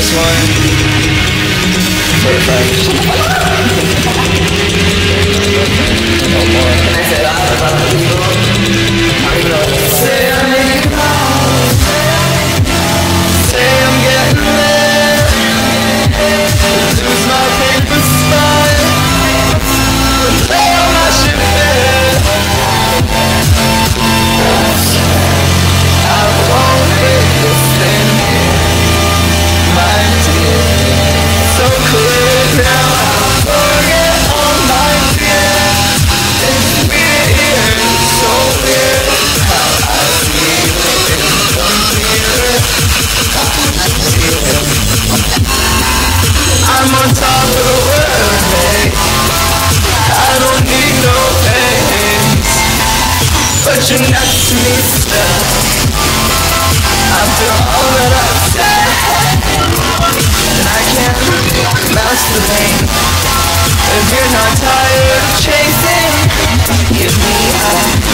this one. Perfect. no more. I said, I love you. you're not to After all that I've said And I can't the pain If you're not tired of chasing Give me a